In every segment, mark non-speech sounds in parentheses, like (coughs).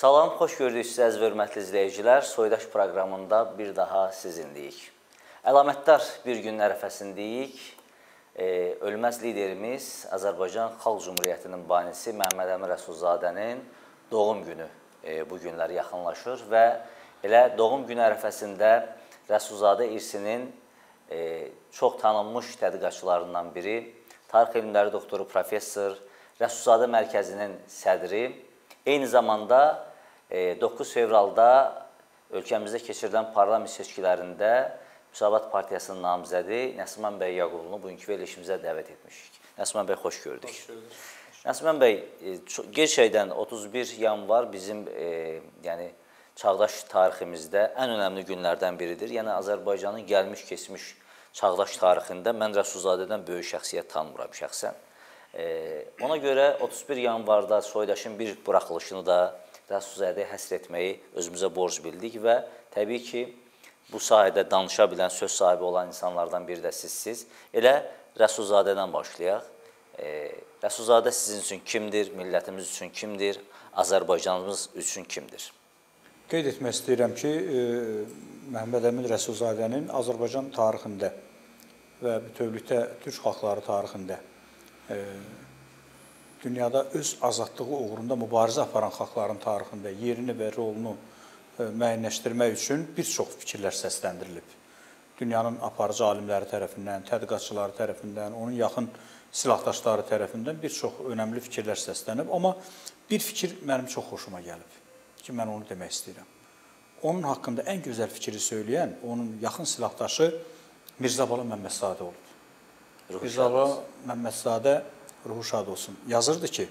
Salam, xoş gördük sizi əziz hörmətli izləyicilər. Soydaş proqramında bir daha sizinləyik. Əlamətdar bir gün ərəfəsindəyik. E, ölməz liderimiz Azərbaycan Xalq Cümhuriyyətinin banisi Məhəmməd Əmin Rəsulzadənin doğum günü e, bu günlər yaxınlaşır və elə doğum günü ərəfəsində Rəsulzadə irsinin e, çox tanınmış tədqiqatçılarından biri, tarix elmləri doktoru professor, Rəsulzadə mərkəzinin sədri Eyni zamanda 9 e, fevralda ölkəmizdə keçirilən parlament seçkilərində Müsavat Partiyasının namizədi Nəsman bəy Yaqublu bugünkü verilişimizə dəvət etmişik. Nəsman bəy xoş gördük. Xoş gördük. Nəsman bəy, e, gerçəkdən 31 yanvar bizim e, yəni çağdaş tariximizdə ən önəmli günlərdən biridir. Yəni Azərbaycanın gəlmiş keçmiş çağdaş tarixində mən Rəsulzadədən böyük şəxsiyyət tanımıram şəxsən. Ona görə 31 yanvarda soydaşın bir buraxılışını da Rəsulzadəyə həsr etməyi özümüzə borc bildik və təbii ki, bu sahədə danışa bilən, söz sahibi olan insanlardan biri də sizsiz. Elə Rəsulzadədən başlayaq. Rəsulzadə sizin üçün kimdir, millətimiz üçün kimdir, Azərbaycanımız üçün kimdir? Qeyd etmək istəyirəm ki, Məhəmməd Əmin Rəsulzadənin Azərbaycan tarixində və bütövlükdə türk xalqları tarixində dünyada öz azadlığı uğrunda mübarizə aparan xalqların tarixində yerini və rolunu müəyyənləşdirmək üçün bir çox fikirlər səsləndirilib. Dünyanın aparıcı alimləri tərəfindən, tədqiqatçıları tərəfindən, onun yaxın silahdaşları tərəfindən bir çox önəmli fikirlər səslənib, amma bir fikir mənim çox xoşuma gəlib ki, mən onu demək istəyirəm. Onun haqqında ən gözəl fikri söyləyən onun yaxın silahdaşı Mirzəbala Məmmədzadə olub. Mirzəla Məmmədzadə ruhu şad olsun. Yazırdı ki,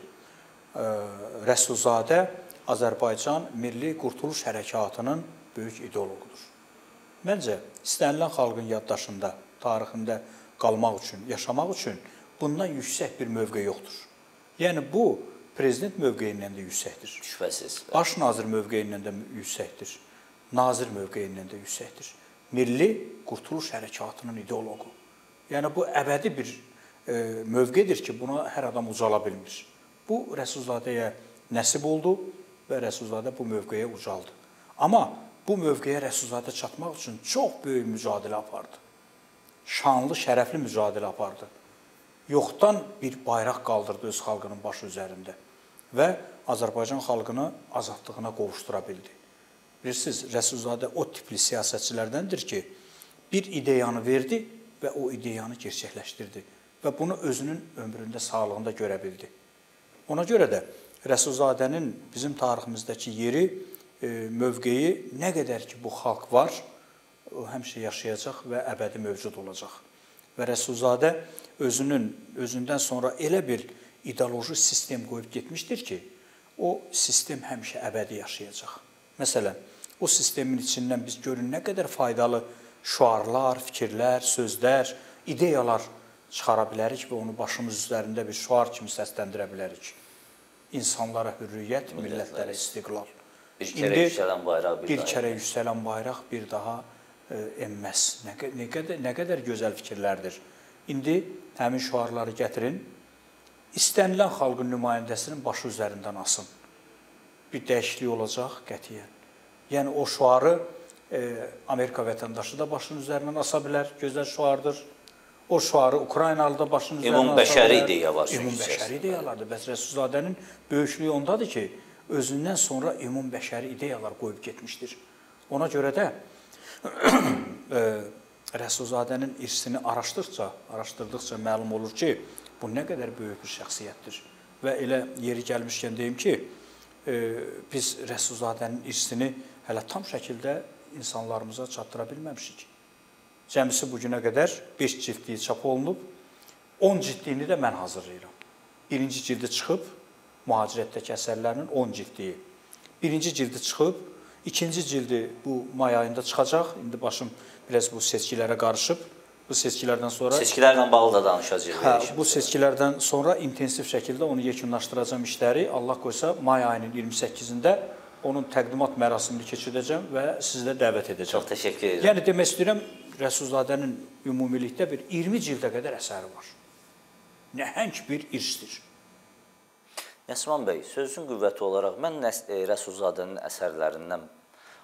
Rəsulzadə Azərbaycan Milli Qurtuluş Hərəkatının böyük ideoloqudur. Məncə istənilən xalqın yaddaşında, tarixində qalmaq üçün, yaşamaq üçün bundan yüksək bir mövqe yoxdur. Yəni bu prezident mövqeyindən də yüksəkdir. Şübhəsiz. Baş nazir mövqeyindən də yüksəkdir. Nazir mövqeyindən də yüksəkdir. Milli Qurtuluş Hərəkatının ideoloqu. Yəni bu əbədi bir mövqedir ki, buna hər adam ucala bilmir. Bu Rəsulzadəyə nəsib oldu və Rəsulzadə bu mövqeyə ucaldı. Amma bu mövqeyə Rəsulzadə çatmaq üçün çox böyük mücadilə apardı. Şanlı, şərəfli mücadilə apardı. Yoxdan bir bayraq qaldırdı öz xalqının başı üzərində və Azərbaycan xalqını azadlığına qovuşdura bildi. Bilirsiniz, Rəsulzadə o tipli siyasətçilərdəndir ki, bir ideyanı verdi və o ideyanı gerçəkləşdirdi və bunu özünün ömründə, sağlığında görə bildi. Ona görə də Rəsulzadənin bizim tariximizdəki yeri, e, mövqeyi nə qədər ki bu xalq var, o həmişə yaşayacaq və əbədi mövcud olacaq. Və Rəsulzadə özünün özündən sonra elə bir ideoloji sistem qoyub getmişdir ki, o sistem həmişə əbədi yaşayacaq. Məsələn, o sistemin içindən biz görün nə qədər faydalı şüarlar, fikirlər, sözlər, ideyalar çıxara bilərik və onu başımız üzərində bir şüar kimi səsləndirə bilərik. İnsanlara hürriyyət, millətlərə istiqlal. Bir kərə İndi, yüksələn bayraq bir, bir kərə yüksələn bayraq bir daha e, enməz. Nə, nə qədər nə qədər gözəl fikirlərdir. İndi həmin şüarları gətirin. İstənilən xalqın nümayəndəsinin başı üzərindən asın. Bir dəyişiklik olacaq qətiyyən. Yəni o şüarı Amerika vətəndaşı da başının üzərindən asa bilər, gözəl şüardır. O şüarı Ukraynalı da başının bilər. Ümum bəşəri ideya var. Ümum bəşəri ideyalardır. Bəs Rəsulzadənin böyüklüyü ondadır ki, özündən sonra ümum bəşəri ideyalar qoyub getmişdir. Ona görə də (clears throat) Rəsulzadənin irsini araşdırdıqca, araşdırdıqca məlum olur ki, bu nə qədər böyük bir şəxsiyyətdir. Və elə yeri gəlmişkən deyim ki, biz Rəsulzadənin irsini hələ tam şəkildə insanlarımıza çatdıra bilməmişik. Cəmisi bu günə qədər 5 cildliyi çap olunub, 10 cildliyini də mən hazırlayıram. Birinci cildi çıxıb, mühacirətdəki əsərlərinin 10 cildliyi. Birinci cildi çıxıb, ikinci cildi bu may ayında çıxacaq. İndi başım biraz bu seçkilərə qarışıb. Bu seçkilərdən sonra seçkilərlə bağlı da danışacağıq. Hə, bu seçkilərdən sonra intensiv şəkildə onu yekunlaşdıracağam işləri. Allah qoysa may ayının 28-də onun təqdimat mərasimini keçirdəcəm və sizi də dəvət edəcəm. Çox təşəkkür edirəm. Yəni demək istəyirəm, Rəsulzadənin ümumilikdə bir 20 cildə qədər əsəri var. Nəhəng bir irsdir. Nəsman bəy, sözün qüvvəti olaraq mən e, Rəsulzadənin əsərlərindən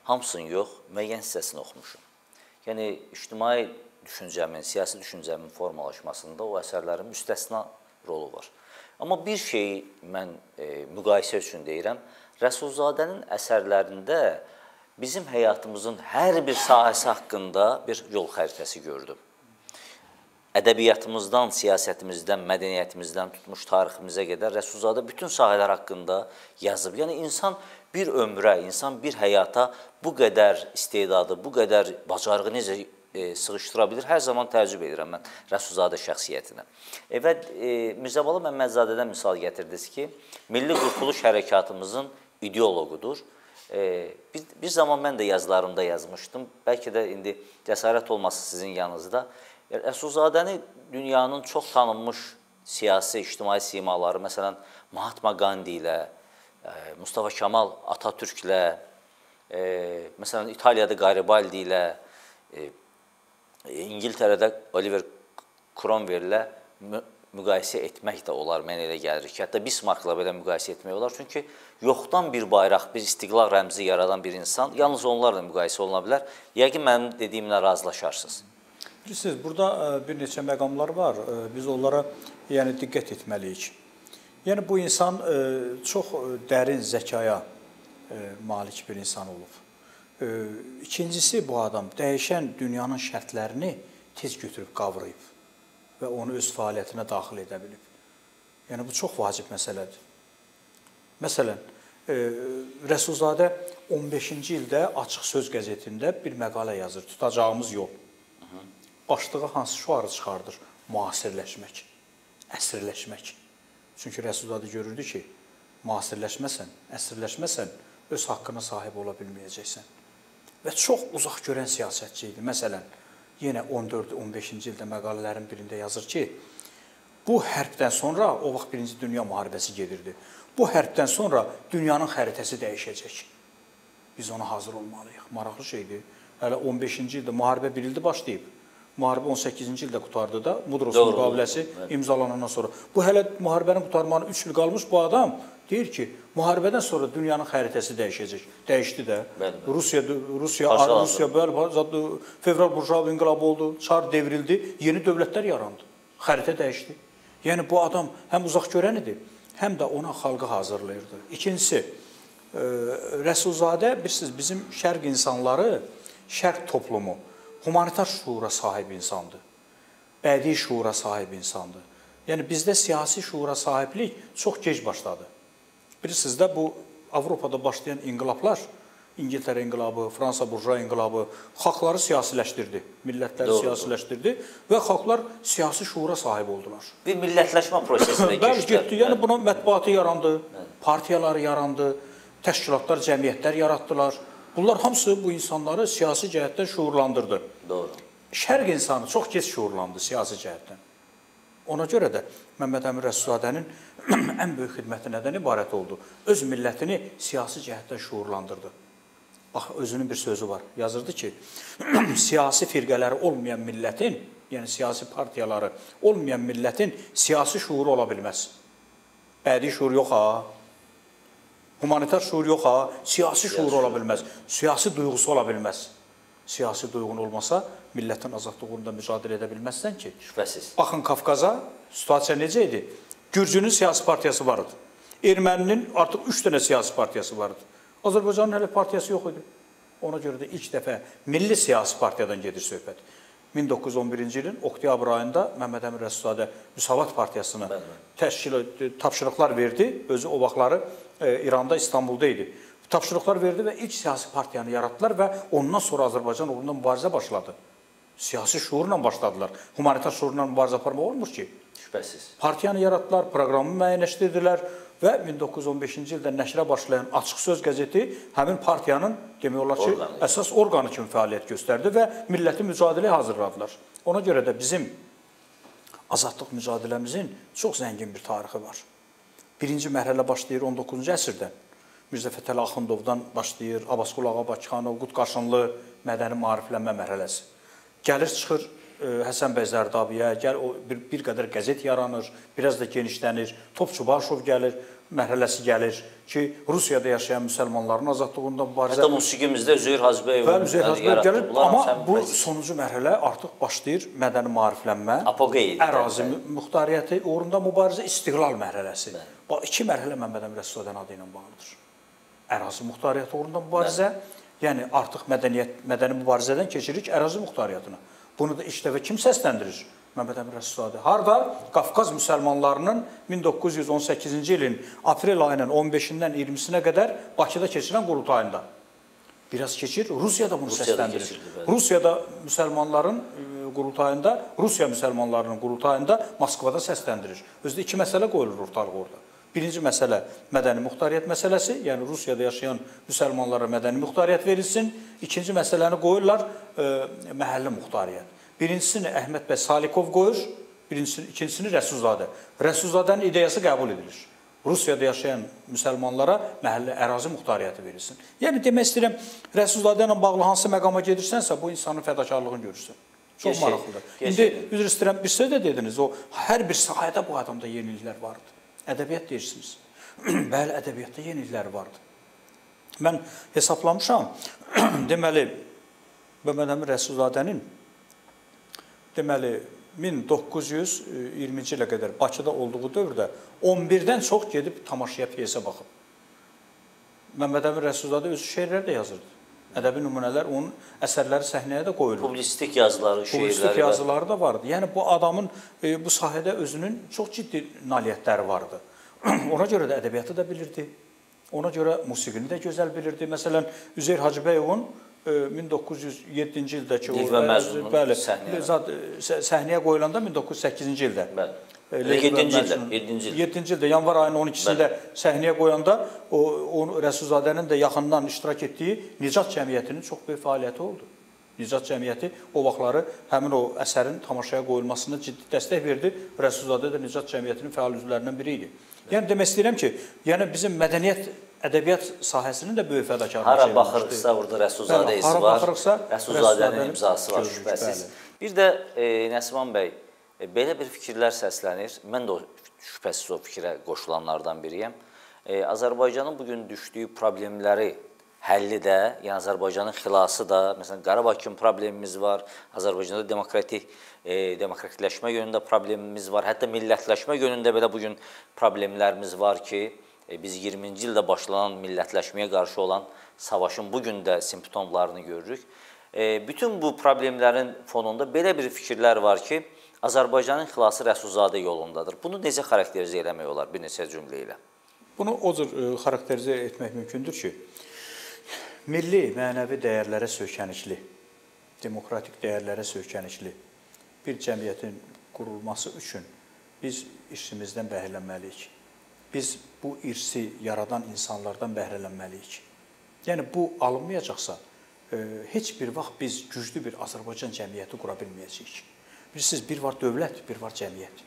hamısını yox, müəyyən hissəsini oxumuşam. Yəni ictimai düşüncəmin, siyasi düşüncəmin formalaşmasında o əsərlərin müstəsna rolu var. Amma bir şeyi mən e, müqayisə üçün deyirəm. Rəsulzadənin əsərlərində bizim həyatımızın hər bir sahəsi haqqında bir yol xəritəsi gördüm ədəbiyyatımızdan, siyasətimizdən, mədəniyyətimizdən tutmuş tariximizə qədər Rəsulzadə bütün sahələr haqqında yazıb. Yəni insan bir ömrə, insan bir həyata bu qədər istedadı, bu qədər bacarığı necə e, sığışdıra bilir? Hər zaman təəccüb edirəm mən Rəsulzadə şəxsiyyətinə. E, və e, Mirzəbala Məmmədzadədən misal gətirdiniz ki, Milli Qurtuluş Hərəkatımızın ideoloqudur. E, bir, bir zaman mən də yazılarımda yazmışdım. Bəlkə də indi cəsarət olması sizin yanınızda. Rəsulzadəni dünyanın çox tanınmış siyasi, ictimai simaları, məsələn, Mahatma Gandhi ilə, e, Mustafa Kemal Atatürklə, e, məsələn, İtaliyada Garibaldi ilə, e, İngiltərədə Oliver Cromwell-lə müqayisə etmək də olar, mənə elə gəlir ki, hətta Bismarckla belə müqayisə etmək olar. Çünki yoxdan bir bayraq, bir istiqlal rəmzi yaradan bir insan yalnız onlarla müqayisə oluna bilər. Yəqin mənim dediyimlə razılaşarsınız. Bilirsiniz, burada e, bir neçə məqamlar var. E, biz onlara yəni diqqət etməliyik. Yəni bu insan e, çox dərin zəkaya malik bir insan olub. İkincisi bu adam dəyişən dünyanın şərtlərini tez götürüb qavrayıb və onu öz fəaliyyətinə daxil edə bilib. Yəni bu çox vacib məsələdir. Məsələn, Rəsulzadə 15-ci ildə Açıq Söz qəzetində bir məqalə yazır. Tutacağımız yol başlığı hansı şüarı çıxardır? Müasirləşmək, əsrləşmək. Çünki Rəsulzadə görürdü ki, müasirləşməsən, əsrləşməsən öz haqqına sahib ola bilməyəcəksən. Və çox uzaq görən siyasətçi idi. Məsələn, yenə 14-15-ci ildə məqalələrin birində yazır ki, bu hərbdən sonra o vaxt 1-ci Dünya müharibəsi gedirdi. Bu hərbdən sonra dünyanın xəritəsi dəyişəcək. Biz ona hazır olmalıyıq. Maraqlı şeydir. Hələ 15-ci ildə müharibə 1 ildə başlayıb müharibə 18-ci ildə qutardı da, Mudros müqaviləsi imzalanandan sonra. Bu hələ müharibənin qurtarmağına 3 il qalmış bu adam deyir ki, müharibədən sonra dünyanın xəritəsi dəyişəcək. Dəyişdi də. Bəli, bəli. Rusiya Rusiya Aşağı Rusiya bəli, fevral burjuavi inqilabı oldu, çar devrildi, yeni dövlətlər yarandı. Xəritə dəyişdi. Yəni bu adam həm uzaq görən idi, həm də ona xalqı hazırlayırdı. İkincisi, e, Rəsulzadə bilirsiniz bizim şərq insanları, şərq toplumu humanitar şuura sahib insandır. Bədii şuura sahib insandır. Yəni bizdə siyasi şuura sahiblik çox gec başladı. Bilirsiniz də bu Avropada başlayan inqilablar, İngiltərə inqilabı, Fransa burjua inqilabı xalqları siyasiləşdirdi, millətləri Doğru, siyasiləşdirdi və xalqlar siyasi şuura sahib oldular. Bir millətləşmə prosesinə keçdilər. Bəli, getdi. Yəni buna mətbuatı yarandı, partiyaları yarandı, təşkilatlar, cəmiyyətlər yaratdılar. Bunlar hamısı bu insanları siyasi cəhətdən şuurlandırdı. Doğru. Şərq insanı çox gec şuurlandı siyasi cəhətdən. Ona görə də Məmməd Əmin Rəsulzadənin (clears throat) ən böyük xidməti nədən ibarət oldu? Öz millətini siyasi cəhətdən şuurlandırdı. Bax, özünün bir sözü var. Yazırdı ki, (clears throat) siyasi firqələri olmayan millətin, yəni siyasi partiyaları olmayan millətin siyasi şuuru ola bilməz. Bədii şuur yox ha. Humanitar şuur yox ha, siyasi şuur ola bilməz, siyasi duyğusu ola bilməz. Siyasi duyğun olmasa millətin azadlığı uğrunda mücadilə edə bilməzsən ki. Şübhəsiz. Baxın Qafqaza situasiya necə idi? Gürcünün siyasi partiyası var idi. Erməninin artıq 3 dənə siyasi partiyası var idi. Azərbaycanın hələ partiyası yox idi. Ona görə də ilk dəfə milli siyasi partiyadan gedir söhbət. 1911-ci ilin oktyabr ayında Məmməd Əmin Rəsulzadə Müsavat partiyasına təşkil tapşırıqlar verdi. Özü o vaxtları e, İranda, İstanbulda idi. Tapşırıqlar verdi və ilk siyasi partiyanı yaratdılar və ondan sonra Azərbaycan uğrunda mübarizə başladı. Siyasi şuurla başladılar. Humanitar şuurla mübarizə aparmaq olmur ki. Şübhəsiz. Partiyanı yaratdılar, proqramı müəyyənləşdirdilər və 1915-ci ildə nəşrə başlayan Açıq Söz qəzeti həmin partiyanın demək olar ki, orqanı. əsas orqanı kimi fəaliyyət göstərdi və milləti mücadiləyə hazırladılar. Ona görə də bizim azadlıq mücadiləmizin çox zəngin bir tarixi var. Birinci mərhələ başlayır 19-cu əsrdən. Mirzə Fətəli Axundovdan başlayır, Abbasqulu Ağa Bakıxanov, Qut Qaşınlı mədəni maariflənmə mərhələsi. Gəlir çıxır E, Həsən bəy Zərdabiyə, gəl o bir, bir qədər qəzet yaranır, biraz da genişlənir. Topçu Başov gəlir. mərhələsi gəlir ki, Rusiyada yaşayan müsəlmanların azadlığında mübarizə Hətta musiqimizdə Üzeyir Hacıbəyov və Üzeyir Hacıbəyov gəlir, amma bu sonuncu mərhələ artıq başlayır mədəni maariflənmə, apogey ərazi muxtariyyəti uğrunda mübarizə, istiqlal mərhələsi. Bu iki mərhələ Məmməd Əmin Rəsulzadə adı ilə bağlıdır. Ərazi muxtariyyəti uğrunda mübarizə, Bəli. yəni artıq mədəniyyət, mədəni mübarizədən keçirik ərazi muxtariyyətına. Bunu da ilk dəfə kim səsləndirir? Məmməd Əmin Rəsulzadə. Harda? Qafqaz müsəlmanlarının 1918-ci ilin aprel ayının 15-dən 20-sinə qədər Bakıda keçirilən qurultayında. Biraz keçir, Rusiyada bunu Rusiyada səsləndirir. Keçirdi, Rusiyada müsəlmanların e, qurultayında, Rusiya müsəlmanlarının qurultayında Moskvada səsləndirir. Özdə iki məsələ qoyulur ortalığa orada. Birinci məsələ mədəni muxtariyyət məsələsi, yəni Rusiyada yaşayan müsəlmanlara mədəni muxtariyyət verilsin. İkinci məsələni qoyurlar e, məhəlli muxtariyyət. Birincisini Əhməd bəy Salikov qoyur, birincisini, ikincisini Rəsulzadə. Rəsulzadənin ideyası qəbul edilir. Rusiyada yaşayan müsəlmanlara məhəllə ərazi muxtariyyəti verilsin. Yəni demək istəyirəm, Rəsulzadə ilə bağlı hansı məqama gedirsənsə, bu insanın fədakarlığını görürsən. Çox maraqlıdır. İndi üzr istəyirəm, bir söz də dediniz, o hər bir sahədə bu adamda yeniliklər vardı. Ədəbiyyat deyirsiniz. (clears throat) Bəli, ədəbiyyatda yeniliklər vardı. Mən hesablamışam. (clears throat) Deməli, Məmməd Əmin Rəsulzadənin deməli 1920-ci ilə qədər Bakıda olduğu dövrdə 11-dən çox gedib tamaşaya pyesə baxıb. Məmməd Əmin Rəsulzadə öz şeirləri də yazırdı. Ədəbi nümunələr onun əsərləri səhnəyə də qoyulur. Publisistik yazıları, şeirləri. Publisistik yazıları da vardı. Yəni bu adamın e, bu sahədə özünün çox ciddi nailiyyətləri vardı. (clears throat) Ona görə də ədəbiyyatı da bilirdi. Ona görə musiqini də gözəl bilirdi. Məsələn, Üzeyr Hacıbəyovun 1907-ci ildəki o bəli, zat səhnəyə qoyulanda 1908-ci ildə. Bəli. 7-ci ildə, 7-ci ildə. 7-ci ildə yanvar ayının 12-sində səhnəyə qoyanda o, o Rəsulzadənin də yaxından iştirak etdiyi Nicat Cəmiyyətinin çox böyük fəaliyyəti oldu. Nicat Cəmiyyəti o vaxtları həmin o əsərin tamaşaya qoyulmasına ciddi dəstək verdi. Rəsulzadə də Nicat Cəmiyyətinin fəal üzvlərindən biri idi. Yəni demək istəyirəm ki, yəni bizim mədəniyyət ədəbiyyat sahəsinin də böyük fədakarlığı Hara baxırıqsa orada Rəsulzadə izi var. Rəsulzadənin imzası var şübhəsiz. Bir də e, Nəsman bəy e, belə bir fikirlər səslənir. Mən də o şübhəsiz o fikrə qoşulanlardan biriyəm. E, Azərbaycanın bu gün düşdüyü problemləri həlli də, yəni Azərbaycanın xilası da, məsələn Qarabağ kimi problemimiz var, Azərbaycanda demokratik e, demokratikləşmə yönündə problemimiz var. Hətta millətləşmə yönündə belə bu gün problemlərimiz var ki, e, biz 20-ci ildə başlanan millətləşməyə qarşı olan savaşın bu gün də simptomlarını görürük. E, bütün bu problemlərin fonunda belə bir fikirlər var ki, Azərbaycanın xilası Rəsulzadə yolundadır. Bunu necə xarakterizə etmək olar bir neçə cümlə ilə? Bunu o cür e, xarakterizə etmək mümkündür ki, milli mənəvi dəyərlərə söykənikli, demokratik dəyərlərə söykənikli bir cəmiyyətin qurulması üçün biz irsimizdən bəhrələnməliyik. Biz bu irsi yaradan insanlardan bəhrələnməliyik. Yəni bu alınmayacaqsa, e, heç bir vaxt biz güclü bir Azərbaycan cəmiyyəti qura bilməyəcəyik. Bilirsiniz, bir var dövlət, bir var cəmiyyət.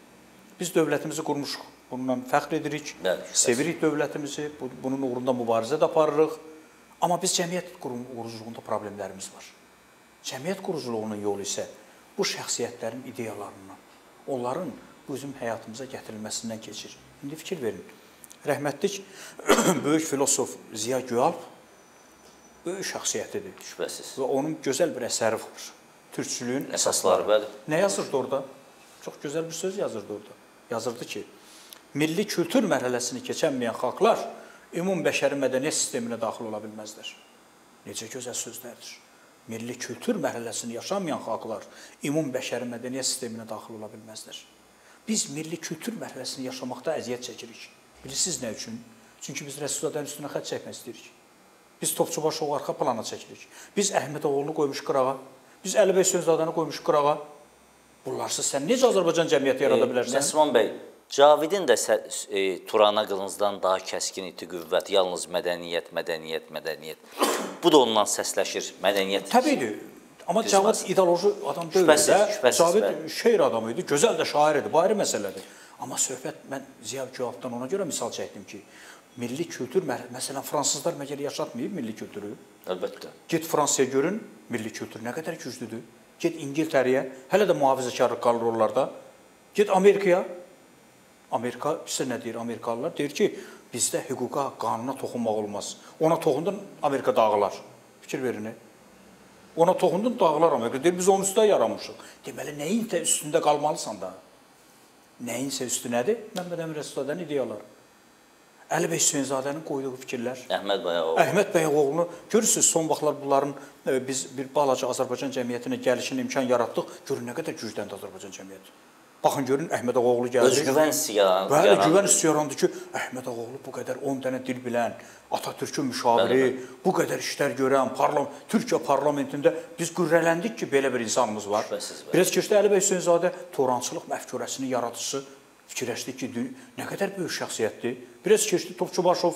Biz dövlətimizi qurmuşuq. Bununla fəxr edirik. Bəli, sevirik dövlətimizi. Bunun uğrunda mübarizə də aparırıq. Amma biz cəmiyyət quruculuğunda problemlərimiz var. Cəmiyyət quruculuğunun yolu isə bu şəxsiyyətlərin ideyalarından, onların bizim həyatımıza gətirilməsindən keçir. İndi fikir verin. Rəhmətlik (clears throat) böyük filosof Ziya Güalp böyük şəxsiyyətidir. Şübhəsiz. Və onun gözəl bir əsəri var. Türkçülüyün əsasları, bəli. Nə yazırdı orada? Çox gözəl bir söz yazırdı orada. Yazırdı ki, milli kültür mərhələsini keçənməyən xalqlar ümum bəşəri mədəniyyət sisteminə daxil ola bilməzlər. Necə gözəl sözlərdir milli kültür mərhələsini yaşamayan xalqlar ümum bəşəri mədəniyyət sisteminə daxil ola bilməzlər. Biz milli kültür mərhələsini yaşamaqda əziyyət çəkirik. Bilirsiniz nə üçün? Çünki biz Rəsulzadənin üstünə xətt çəkmək istəyirik. Biz Topçubaşov arxa plana çəkirik. Biz Əhmədoğlunu qoymuş qırağa. Biz Əlibəy Sözadəni qoymuş qırağa. Bunlarsız sən necə Azərbaycan cəmiyyəti yarada bilərsən? Nəsman bəy, Cavidin də e, Turana qılınızdan daha kəskin iti qüvvət, yalnız mədəniyyət, mədəniyyət, mədəniyyət. Bu da ondan səsləşir, mədəniyyət. Təbiidir. Amma Cavid ideoloji adam deyil də. Cavid şeir adamı idi, gözəl də şair idi, bu ayrı məsələdir. Amma söhbət mən Ziya Güalpdan ona görə misal çəkdim ki, milli kültür məsələn fransızlar məgər yaşatmayıb milli kültürü? Əlbəttə. Get Fransaya görün, milli kültür nə qədər güclüdür. Get İngiltərəyə, hələ də mühafizəkarlıq qalır oralarda. Get Amerikaya, Amerika isə nə deyir Amerikalılar? Deyir ki, bizdə hüquqa, qanuna toxunmaq olmaz. Ona toxundun Amerika dağılar. Fikir verin. Ona toxundun dağılar Amerika. Deyir biz onun üstə yaranmışıq. Deməli nəyin də üstündə qalmalısan da. Nəyinsə üstünədir? Məmməd Əmin Rəsulzadənin ideyaları. Əli bəy Hüseynzadənin qoyduğu fikirlər. Əhməd Bayaoğlu. Əhməd Bəyoğlu'nu görürsüz son vaxtlar bunların e, biz bir balaca Azərbaycan cəmiyyətinə gəlişinə imkan yaratdıq. Görün nə qədər gücləndi Azərbaycan cəmiyyəti. Baxın görün Əhməd Ağaoğlu gəldi. Özgüvən hissi yaran- Bəli, yarandı. güvən hissi yarandı ki, Əhməd Ağaoğlu bu qədər 10 dənə dil bilən, Atatürkün müşaviri, Bəli, bu qədər işlər görən, parlament Türkiyə parlamentində biz qürrələndik ki, belə bir insanımız var. Şübhəsiz, bəli. Biraz keçdi Əli bəy Hüseynzadə Torançılıq məfkurəsinin yaradıcısı fikirləşdi ki, nə qədər böyük şəxsiyyətdir. Biraz keçdi Topçubaşov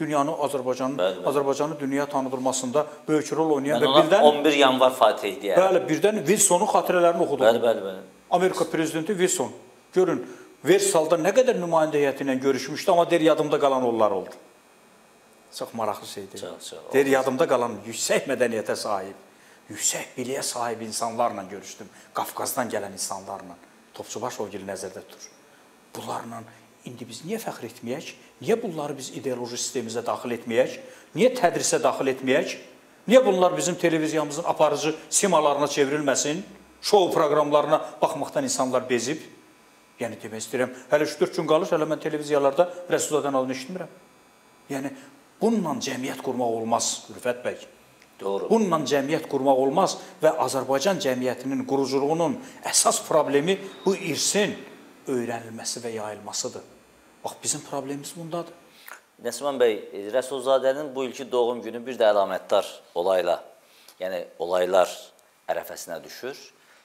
dünyanı Azərbaycanın Bəli, bəli. Azərbaycanı dünya tanıdılmasında böyük rol oynayan və birdən 11 yanvar Fatih deyərəm. bəli, birdən Wilsonun xatirələrini oxudum. Bəli, bəli, bəli. Amerika prezidenti Wilson. Görün, Versalda nə qədər nümayəndə heyəti ilə görüşmüşdü, amma deyir yadımda qalan onlar oldu. Çox maraqlı şeydir. Çox, çox. Deyir yadımda qalan yüksək mədəniyyətə sahib, yüksək biliyə sahib insanlarla görüşdüm. Qafqazdan gələn insanlarla. Topçubaşov gil nəzərdə tutur. Bunlarla indi biz niyə fəxr etməyək? Niyə bunları biz ideoloji sistemimizə daxil etməyək? Niyə tədrisə daxil etməyək? Niyə bunlar bizim televiziyamızın aparıcı simalarına çevrilməsin? Şou proqramlarına baxmaqdan insanlar bezib. Yəni demək istəyirəm, hələ 3-4 gün qalır, hələ mən televiziyalarda Rəsulzadən adını eşitmirəm. Yəni bununla cəmiyyət qurmaq olmaz, Rüfət bəy. Doğru. Bununla cəmiyyət qurmaq olmaz və Azərbaycan cəmiyyətinin quruculuğunun əsas problemi bu irsin öyrənilməsi və yayılmasıdır. Bax bizim problemimiz bundadır. Nəsman bəy, e, Rəsulzadənin bu ilki doğum günü bir də əlamətdar olayla, yəni olaylar ərəfəsinə düşür.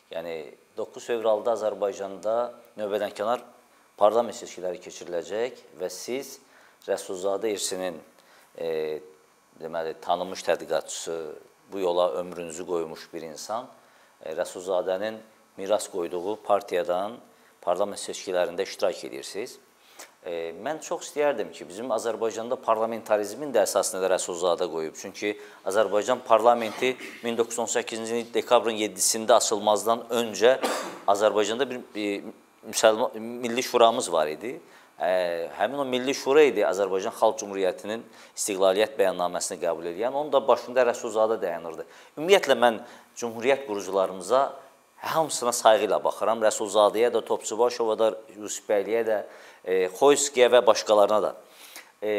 Yəni 9 fevralda Azərbaycanda növbədənkənar parlament seçkiləri keçiriləcək və siz Rəsulzadə irsinin e, deməli tanınmış tədqiqatçısı, bu yola ömrünüzü qoymuş bir insan e, Rəsulzadənin miras qoyduğu partiyadan parlament seçkilərində iştirak edirsiniz. E, mən çox istəyərdim ki, bizim Azərbaycanda parlamentarizmin də əsasını da Rəsulzadə qoyub. Çünki Azərbaycan parlamenti 1918-ci il dekabrın 7-sində açılmazdan öncə Azərbaycanda bir, bir müsəlman milli şuramız var idi. Ə, həmin o milli şura idi Azərbaycan Xalq Cümhuriyyətinin istiqlaliyyət bəyannaməsini qəbul edən. Onun da başında Rəsulzadə dayanırdı. Ümumiyyətlə mən Cümhuriyyət qurucularımıza hamısına sayğı ilə baxıram. Rəsulzadəyə də, Topçubaşova da, Yusifbəyliyə də, e, Xoyskiyə və başqalarına da. E,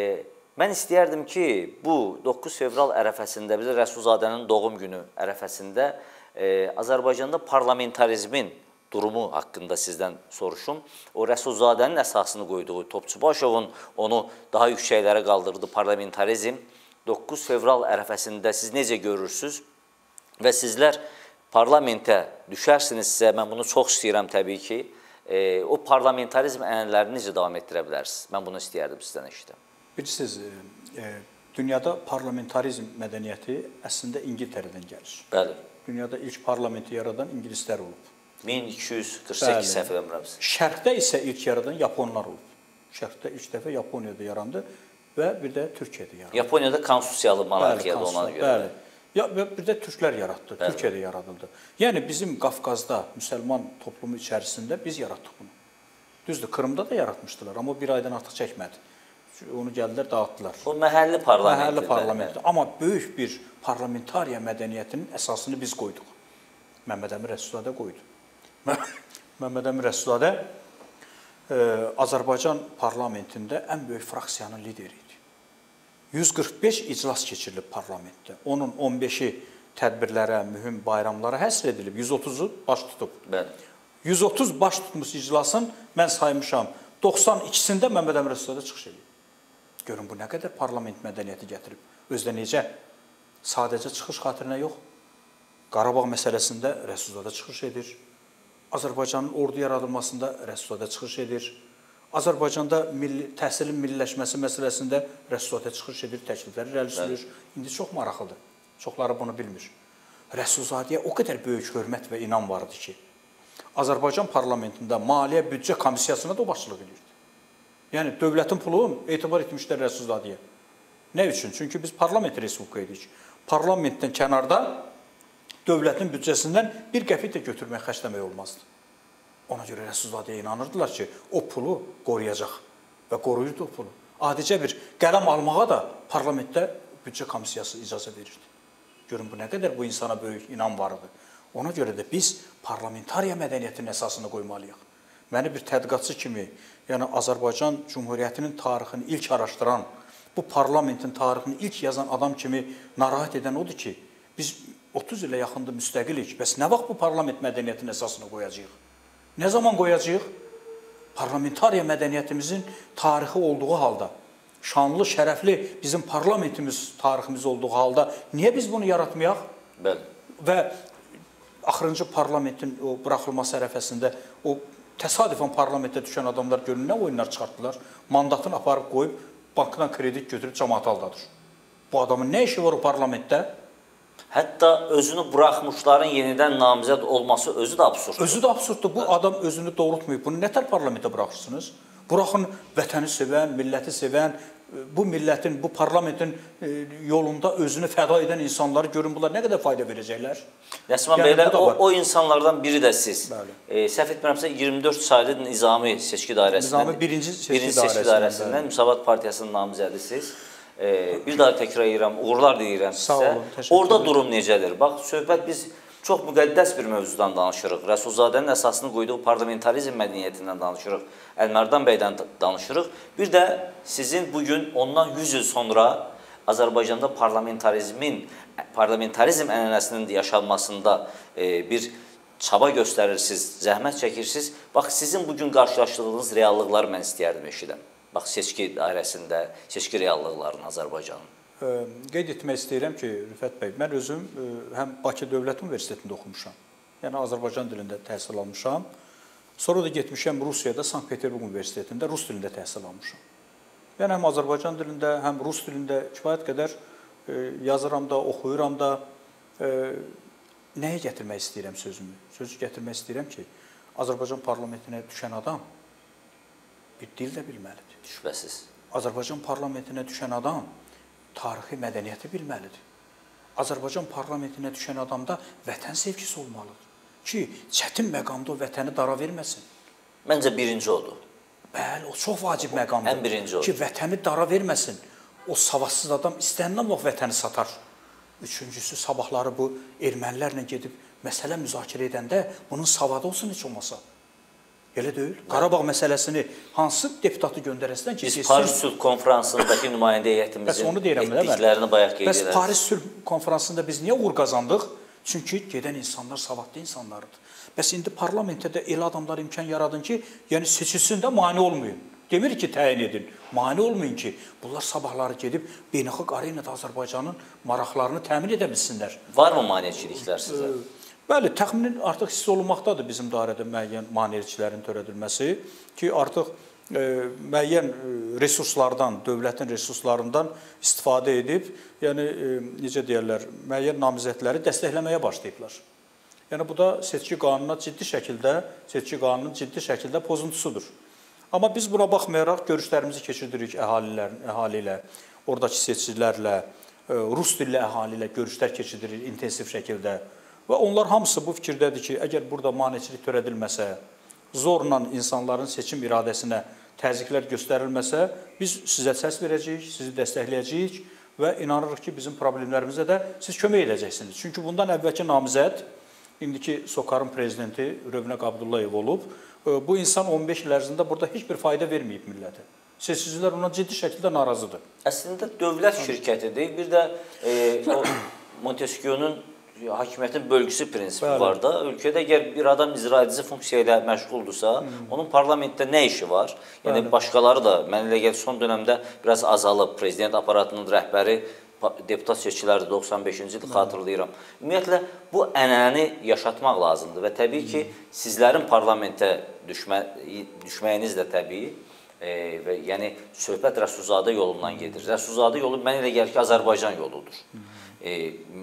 mən istəyərdim ki, bu 9 fevral ərəfəsində, bizə Rəsulzadənin doğum günü ərəfəsində e, Azərbaycanda parlamentarizmin durumu haqqında sizdən soruşum. O Rəsulzadənin əsasını qoyduğu Topçubaşovun onu daha yüksəklərə qaldırdığı parlamentarizm 9 fevral ərəfəsində siz necə görürsüz və sizlər parlamentə düşərsinizsə, mən bunu çox istəyirəm təbii ki, e, o parlamentarizm ənənələrini necə davam etdirə bilərsiniz? Mən bunu istəyərdim sizdən eşidim. Bilirsiniz, e, e, dünyada parlamentarizm mədəniyyəti əslində İngiltərədən gəlir. Bəli. Dünyada ilk parlamenti yaradan ingilislər olub. 1248 Bəli. səhv eləmirəmsə. Şərqdə isə ilk yaradan yaponlar olub. Şərqdə ilk dəfə Yaponiyada yarandı və bir də Türkiyədə yarandı. Yaponiyada konstitusiyalı monarxiyadır ona görə. Bəli. Ya bir də türklər yaratdı, Bəli. Türkiyədə yaradıldı. Yəni bizim Qafqazda müsəlman toplumu içərisində biz yaratdıq bunu. Düzdür, Krımda da yaratmışdılar, amma bir aydan artıq çəkmədi. Onu gəldilər, dağıtdılar. O məhəlli parlament. Məhəlli parlamentdir. Amma böyük bir parlamentariya mədəniyyətinin əsasını biz qoyduq. Məmməd Əmin Rəsulzadə qoydu. (laughs) Məmməd Əmin Rəsulzadə e, Azərbaycan parlamentində ən böyük fraksiyanın lideri idi. 145 iclas keçirilib parlamentdə. Onun 15-i tədbirlərə, mühüm bayramlara həsr edilib, 130-u baş tutub. Bəli. 130 baş tutmuş iclasın mən saymışam 92-sində Məmməd Əmin Rəsulzadə çıxış edib. Görün bu nə qədər parlament mədəniyyəti gətirib. Özdə necə sadəcə çıxış xatirinə yox. Qarabağ məsələsində Rəsulzadə çıxış edir. Azərbaycanın ordu yaradılmasında Rəsulzadə çıxış edir. Azərbaycanda milli təhsilin milliləşməsi məsələsində Rəsulzadə çıxış edir, təkliflər irəli sürür. İndi çox maraqlıdır. Çoxları bunu bilmir. Rəsulzadəyə o qədər böyük hörmət və inam var idi ki, Azərbaycan parlamentində maliyyə büdcə komissiyasına da o başçılıq edirdi. Yəni dövlətin pulunu etibar etmişlər Rəsulzadəyə. Nə üçün? Çünki biz parlament respublika idik. Parlamentdən kənarda dövlətin büdcəsindən bir qəpik də götürmək, xərcləmək olmazdı. Ona görə Rəsulzadəyə inanırdılar ki, o pulu qoruyacaq və qoruyurdu o pulu. adicə bir qələm almağa da parlamentdə büdcə komissiyası icazə verirdi. Görün bu nə qədər bu insana böyük inam var idi. Ona görə də biz parlamentariya mədəniyyətinin əsasını qoymalıyıq. Məni bir tədqiqatçı kimi, yəni Azərbaycan Cümhuriyyətinin tarixini ilk araşdıran, bu parlamentin tarixini ilk yazan adam kimi narahat edən odur ki, biz 30 ilə yaxındır müstəqilik. Bəs nə vaxt bu parlament mədəniyyətinin əsasını qoyacağıq? Nə zaman qoyacağıq? Parlamentariya mədəniyyətimizin tarixi olduğu halda, şanlı, şərəfli bizim parlamentimiz tariximiz olduğu halda niyə biz bunu yaratmayaq? Bəli. Və axırıncı parlamentin o buraxılması ərəfəsində o təsadüfən parlamentə düşən adamlar görün nə oyunlar çıxartdılar. Mandatını aparıb qoyub bankdan kredit götürüb cəmaət aldadır. Bu adamın nə işi var o parlamentdə? Hətta özünü buraxmışların yenidən namizəd olması özü də absurddur. Özü də absurddur. Bu adam özünü doğrultmayıb. Bunu nətər parlamentə buraxırsınız? Buraxın vətəni sevən, milləti sevən, bu millətin, bu parlamentin e, yolunda özünü fəda edən insanları görün bunlar nə qədər fayda verəcəklər? Nəsman Yəni, da o, o insanlardan biri də siz. Bəli. E, səhv etmirəmsə 24 saylı Nizami seçki dairəsindən Nizami birinci seçki birinci seçki dairəsindən, dairəsindən. Müsavat partiyasının namizədisiz. Bir daha təkrar edirəm, uğurlar diləyirəm Sağ sizə. olun, təşəkkür Orada edirəm. durum necədir? Bax, söhbət biz çox müqəddəs bir mövzudan danışırıq. Rəsulzadənin əsasını qoyduğu parlamentarizm mədəniyyətindən danışırıq. Əlmərdan bəydən danışırıq. Bir də sizin bu gün ondan 100 il sonra Azərbaycanda parlamentarizmin parlamentarizm ənənəsinin yaşanmasında e, bir çaba göstərirsiniz, zəhmət çəkirsiniz. Bax sizin bu gün qarşılaşdığınız reallıqları mən istəyərdim eşidəm. Bax seçki dairəsində seçki reallıqlarını Azərbaycanın. Qeyd etmək istəyirəm ki, Rüfət bəy, mən özüm həm Bakı Dövlət Universitetində oxumuşam. Yəni Azərbaycan dilində təhsil almışam. Sonra da getmişəm Rusiyada Sankt-Peterburq Universitetində rus dilində təhsil almışam. Yəni həm Azərbaycan dilində, həm rus dilində kifayət qədər yazıram da, oxuyuram da. Nəyə gətirmək istəyirəm sözümü? Sözü gətirmək istəyirəm ki, Azərbaycan parlamentinə düşən adam dil də bilməlidir. Şübhəsiz. Azərbaycan parlamentinə düşən adam tarixi mədəniyyəti bilməlidir. Azərbaycan parlamentinə düşən adamda vətən sevgisi olmalıdır ki, çətin məqamda o vətəni dara verməsin. Məncə birinci odur. Bəli, o çox vacib məqamdır. Ən birinci o. Ki, vətəni dara verməsin. O savadsız adam istənilən vaxt vətəni satar. Üçüncüsü, sabahları bu ermənilərlə gedib məsələ müzakirə edəndə bunun savadı olsun heç olmasa. Elə deyil. Qarabağ məsələsini hansı deputatı göndərəsindən ki, Biz Paris Sülh konfransındakı nümayəndə Bəs heyətimizin etdiklərini bayaq qeyd Bəs edərik. Paris sülh konfransında biz niyə uğur qazandıq? Çünki gedən insanlar savadlı insanlardır. Bəs indi parlamentdə də elə adamlar imkan yaradın ki, yəni seçilsin də mane olmayın. Demir ki, təyin edin. Mane olmayın ki, bunlar sabahları gedib beynəlxalq arenada Azərbaycanın maraqlarını təmin edə bilsinlər. Varmı maneçiliklər sizə? Bəli, təxminin artıq hiss olunmaqdadır bizim dairədə müəyyən maneəçilərin törədilməsi ki, artıq e, müəyyən e, resurslardan, dövlətin resurslarından istifadə edib, yəni e, necə deyirlər, müəyyən namizədləri dəstəkləməyə başlayıblar. Yəni bu da seçki qanununa ciddi şəkildə, seçki qanununun ciddi şəkildə pozuntusudur. Amma biz buna baxmayaraq görüşlərimizi keçirdirik əhalilərin, əhali ilə, oradakı seçicilərlə, e, rus dilli əhali ilə görüşlər keçiririk intensiv şəkildə. Və onlar hamısı bu fikirdədir ki, əgər burada maneçilik törədilməsə, zorla insanların seçim iradəsinə təzyiqlər göstərilməsə, biz sizə səs verəcəyik, sizi dəstəkləyəcəyik və inanırıq ki, bizim problemlərimizə də siz kömək edəcəksiniz. Çünki bundan əvvəlki namizəd indiki SOCAR-ın prezidenti Rövnəq Abdullayev olub. E, Bu insan 15 il ərzində burada heç bir fayda verməyib millətə. Seçicilər ona ciddi şəkildə narazıdır. Əslində dövlət şirkətidir. Bir də e, o (coughs) Montesquieu-nun hakimiyyətin bölgüsü prinsipi Bəli. var da. Ölkədə əgər bir adam icra edici funksiya ilə məşğuldursa, onun parlamentdə nə işi var? Yəni Bəli. başqaları da mən elə gəlir son dövrdə biraz azalıb. Prezident aparatının rəhbəri deputat seçkiləri 95-ci il xatırlayıram. Ümumiyyətlə bu ənənəni yaşatmaq lazımdır və təbii ki, sizlərin parlamentə düşmə düşməyiniz də təbii e, və yəni söhbət Rəsulzadə yolundan gedir. Rəsulzadə yolu mən elə gəlir ki, Azərbaycan yoludur. E,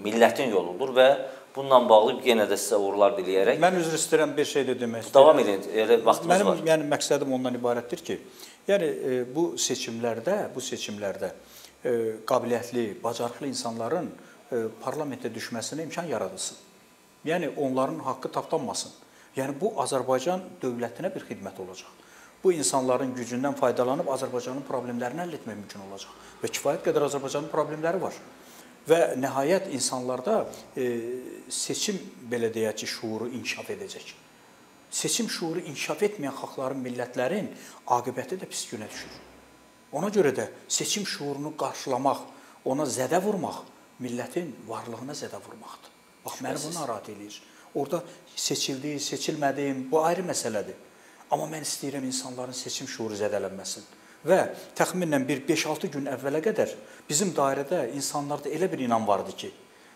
millətin yoludur və bununla bağlı yenə də sizə uğurlar diləyərək Mən üzr istəyirəm bir şey də demək istəyirəm. davam edin. Elə vaxtımız Mənim var. yəni məqsədim ondan ibarətdir ki, yəni e, bu seçimlərdə, bu seçimlərdə e, qabiliyyətli, bacarıqlı insanların e, parlamentə düşməsinə imkan yaradılsın. Yəni onların haqqı tapdanmasın. Yəni bu Azərbaycan dövlətinə bir xidmət olacaq. bu insanların gücündən faydalanıb Azərbaycanın problemlərini həll etmək mümkün olacaq. Və kifayət qədər Azərbaycanın problemləri var. Və nəhayət insanlarda e, seçim belə deyək ki, şuuru inkişaf edəcək. Seçim şuuru inkişaf etməyən xalqların, millətlərin aqibəti də pis günə düşür. Ona görə də seçim şuurunu qarşılamaq, ona zədə vurmaq millətin varlığına zədə vurmaqdır. Bax məni bu narahat eləyir. Orda seçildi, seçilmədim, bu ayrı məsələdir. Amma mən istəyirəm insanların seçim şuuru zədələnməsin. Və təxminən bir 5-6 gün əvvələ qədər bizim dairədə insanlarda elə bir inam vardı ki,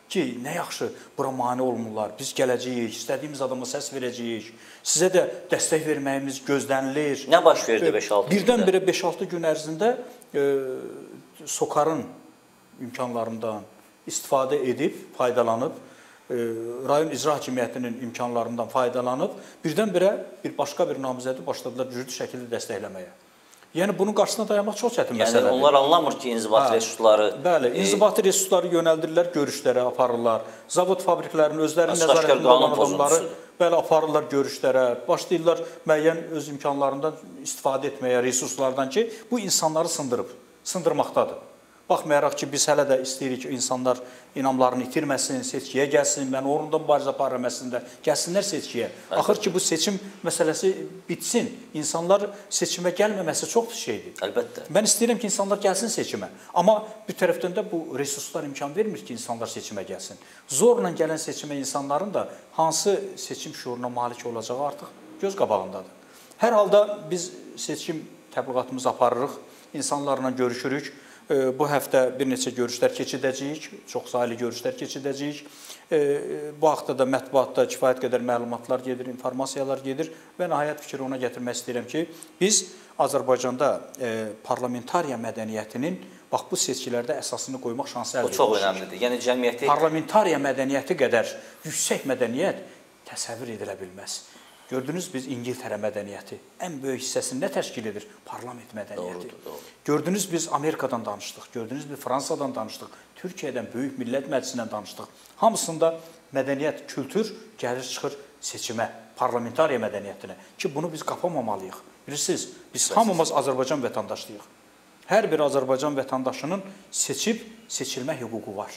ki, nə yaxşı, bura mane olmurlar. Biz gələcəyik, istədiyimiz adama səs verəcəyik. Sizə də dəstək verməyimiz gözlənilir. Nə baş verdi 5-6 gündə? Birdən-birə 5-6 gün ərzində e, Sokarın imkanlarından istifadə edib, faydalanıb E, rayon icra hakimiyyətinin imkanlarından faydalanıb birdən-birə bir başqa bir namizədi başladılar güclü şəkildə dəstəkləməyə. Yəni bunun qarşısına dayanmaq çox çətin yəni, məsələdir. Yəni onlar anlamır ki, inzibati hə, resursları Bəli, e, inzibati resursları yönəldirlər, görüşlərə aparırlar. Zavod fabriklərinin özlərinin nəzarətində olan adamları bəli aparırlar görüşlərə, başlayırlar müəyyən öz imkanlarından istifadə etməyə, resurslardan ki, bu insanları sındırıb, sındırmaqdadır. Baxmayaraq ki, biz hələ də istəyirik ki, insanlar inamlarını itirməsin, seçkiyə gəlsin, mən orunda mübarizə aparıram əslində, gəlsinlər seçkiyə. Axır ki, bu seçim məsələsi bitsin. İnsanlar seçimə gəlməməsi çox pis şeydir. Əlbəttə. Mən istəyirəm ki, insanlar gəlsin seçimə. Amma bir tərəfdən də bu resurslar imkan vermir ki, insanlar seçimə gəlsin. Zorla gələn seçimə insanların da hansı seçim şuuruna malik olacağı artıq göz qabağındadır. Hər halda biz seçim təbliğatımızı aparırıq, insanlarla görüşürük Bu həftə bir neçə görüşlər keçidəcəyik, çoxsaylı görüşlər keçidəcəyik. Bu haqda da mətbuatda kifayət qədər məlumatlar gedir, informasiyalar gedir və nəhayət fikri ona gətirmək istəyirəm ki, biz Azərbaycanda parlamentariya mədəniyyətinin bax bu seçkilərdə əsasını qoymaq şansı əldə etmişik. Bu çox önəmlidir. Yəni cəmiyyəti parlamentariya mədəniyyəti qədər yüksək mədəniyyət təsəvvür edilə bilməz. Gördünüz biz İngiltərə mədəniyyəti ən böyük hissəsini nə təşkil edir? Parlament mədəniyyəti. Doğrudur, doğru. Gördünüz biz Amerikadan danışdıq, gördünüz biz Fransadan danışdıq, Türkiyədən böyük millət məclisindən danışdıq. Hamısında mədəniyyət, kültür gəlir çıxır seçimə, parlamentariya mədəniyyətinə ki, bunu biz qapamamalıyıq. Bilirsiniz, biz hamımız Azərbaycan vətəndaşıyıq. Hər bir Azərbaycan vətəndaşının seçib seçilmə hüququ var.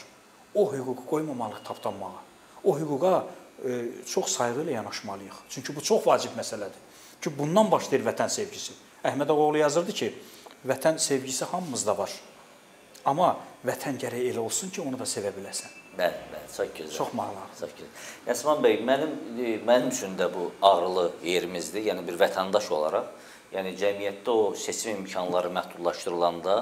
O hüququ qoymamalıq tapdanmağa. O hüquqa çox sayğı ilə yanaşmalıyıq. Çünki bu çox vacib məsələdir. Ki bundan başlayır vətən sevgisi. Əhməd Ağaoğlu yazırdı ki, vətən sevgisi hamımızda var. Amma vətən gərək elə olsun ki, onu da sevə biləsən. Bəli, bəli, çox gözəl. Çox maraqlı. Çox gözəl. Yasman bəy, mənim e, mənim üçün də bu ağrılı yerimizdir. Yəni bir vətəndaş olaraq, yəni cəmiyyətdə o seçim imkanları məhdudlaşdırılanda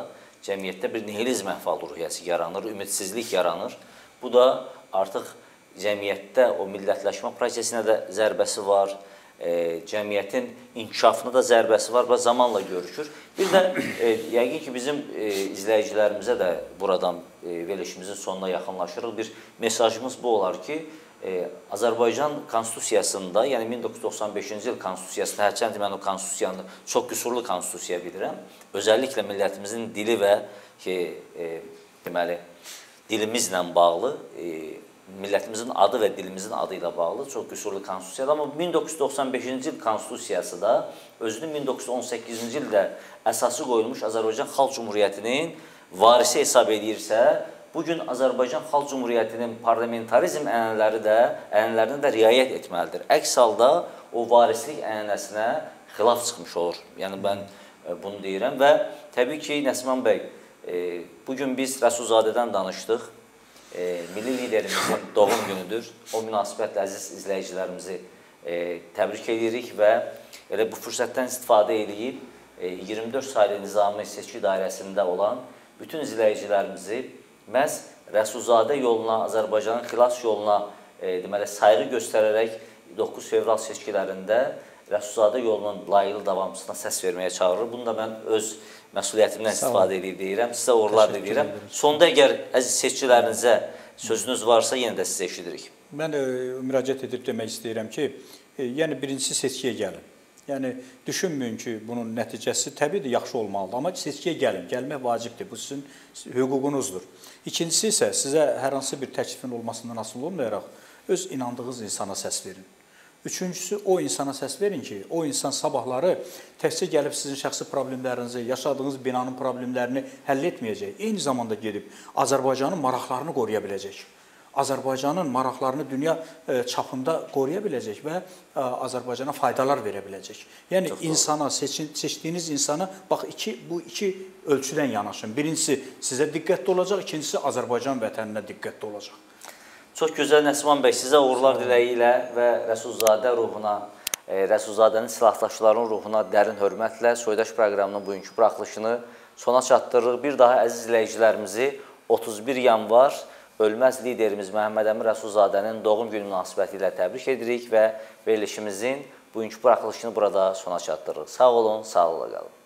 cəmiyyətdə bir nihilizm əhval ruhiyyəsi yaranır, ümidsizlik yaranır. Bu da artıq cəmiyyətdə o millətləşmə prosesinə də zərbəsi var, e, cəmiyyətin inkişafına da zərbəsi var və zamanla görüşür. Bir də e, yəqin ki, bizim e, izləyicilərimizə də buradan e, verilişimizin sonuna yaxınlaşırıq. Bir mesajımız bu olar ki, e, Azərbaycan konstitusiyasında, yəni 1995-ci il konstitusiyasında, hərçənd mən o konstitusiyanı çox qüsurlu konstitusiya bilirəm. Özəlliklə millətimizin dili və ki, e, deməli, dilimizlə bağlı e, millətimizin adı və dilimizin adı ilə bağlı çox qüsurlu konstitusiyadır. Amma 1995-ci il konstitusiyası da özünü 1918-ci ildə əsası qoyulmuş Azərbaycan Xalq Cümhuriyyətinin varisi hesab edirsə, bu gün Azərbaycan Xalq Cümhuriyyətinin parlamentarizm ənənələri də ənənələrinə də riayət etməlidir. Əks halda o varislik ənənəsinə xilaf çıxmış olur. Yəni mən e, bunu deyirəm və təbii ki, Nəsman bəy, e, bu gün biz Rəsulzadədən danışdıq e, milli liderimizin doğum günüdür. O münasibətlə əziz izləyicilərimizi e, təbrik edirik və elə bu fürsətdən istifadə edib e, 24 saylı nizami seçki dairəsində olan bütün izləyicilərimizi məhz Rəsulzadə yoluna, Azərbaycanın xilas yoluna e, deməli sayğı göstərərək 9 fevral seçkilərində Rəsulzadə yolunun layıqlı davamçısına səs verməyə çağırır. Bunu da mən öz məsuliyyətimdən istifadə edib deyirəm. Sizə uğurlar diləyirəm. Sonda əgər əziz seçicilərinizə sözünüz varsa yenə də sizə eşidirik. Mən ə, e, müraciət edib demək istəyirəm ki, ə, e, yəni birincisi seçkiyə gəlin. Yəni düşünməyin ki, bunun nəticəsi təbiidir yaxşı olmalıdır, amma seçkiyə gəlin. Gəlmək vacibdir. Bu sizin hüququnuzdur. İkincisi isə sizə hər hansı bir təklifin olmasından asılı olmayaraq öz inandığınız insana səs verin. Üçüncüsü o insana səs verin ki, o insan sabahları təkcə gəlib sizin şəxsi problemlərinizi, yaşadığınız binanın problemlərini həll etməyəcək. Eyni zamanda gedib Azərbaycanın maraqlarını qoruya biləcək. Azərbaycanın maraqlarını dünya e, çapında qoruya biləcək və e, Azərbaycana faydalar verə biləcək. Yəni Çox insana seçin, seçdiyiniz insana bax iki bu iki ölçüdən yanaşın. Birincisi sizə diqqətli olacaq, ikincisi Azərbaycan vətəninə diqqətli olacaq. Çox gözəl Nəsman bəy, sizə uğurlar diləyi ilə və Rəsulzadə ruhuna, e, Rəsulzadənin silahdaşların ruhuna dərin hörmətlə Soydaş proqramının bugünkü buraxılışını sona çatdırırıq. Bir daha əziz izləyicilərimizi 31 yanvar ölməz liderimiz Məhəmməd Əmin Rəsulzadənin doğum günü münasibəti ilə təbrik edirik və verilişimizin bugünkü buraxılışını burada sona çatdırırıq. Sağ olun, sağlıqla qalın.